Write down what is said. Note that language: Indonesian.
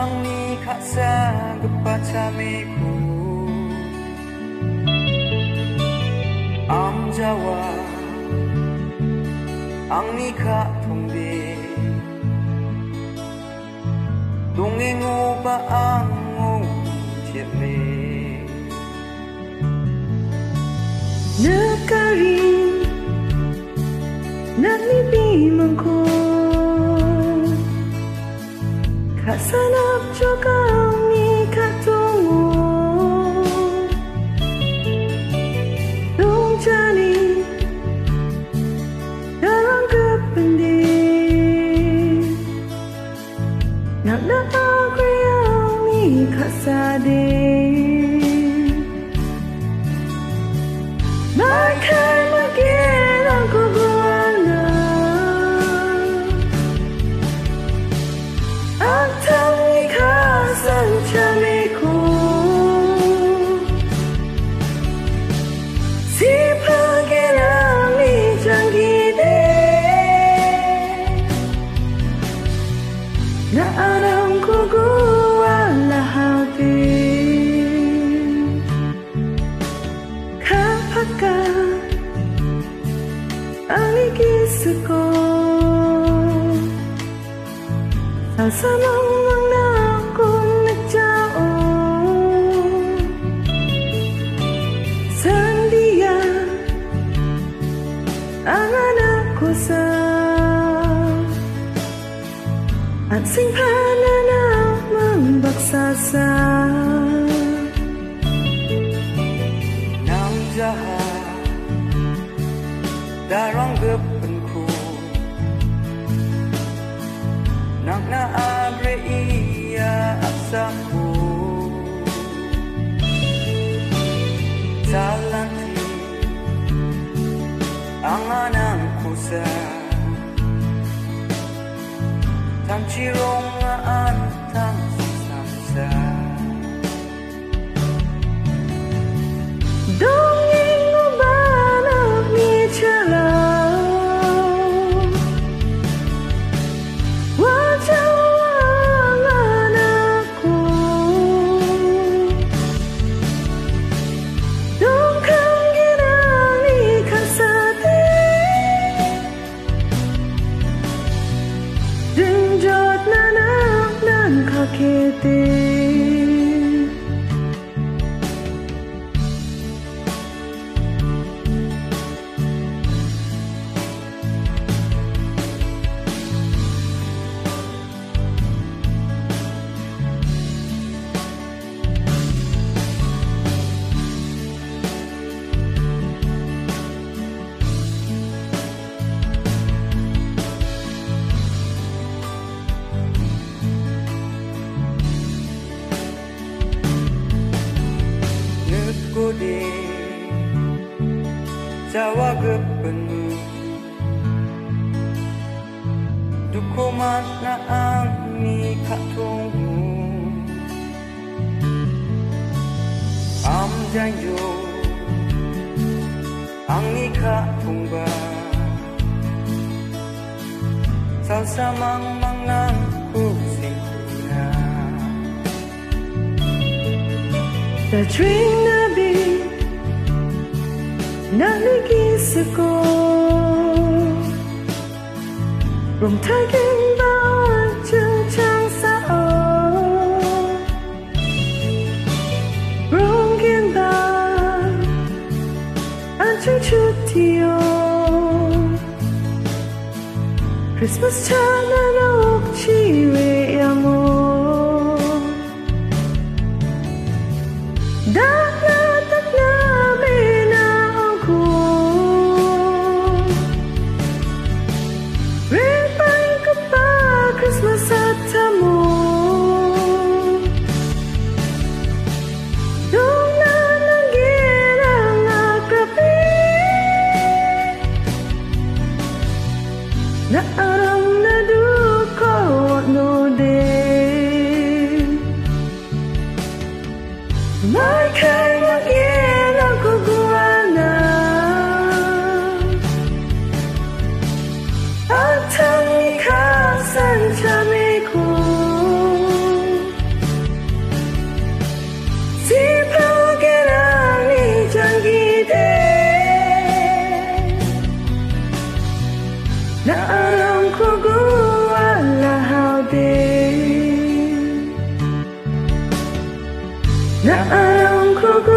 장미가 쌍급바참이고 암자와 악리가 동비 동행오바 앙옹제미 느까리 난리비 가산 앞조가 미카토모 농자니 나랑 급한데 나나하고요 미카사데 마카 Na alam ko guala hawin Kapag ka ang igisa ko Sasamang mga akong nagtao Sandia ang anak ko sa at sing pananaw magbagsasa Nang jahat daranggap penku Nak na abre iya aksaku Salang ang anang kusa 感激荣。Nana na na na Jawa gepenu Dukumat na ang ni katungu Am janjo Ang ni katungba Sao samang mangang kusing kuna The dream navigisico From taking bound to Changsao Wrongin down Anchu Chutio Christmas time I don't cook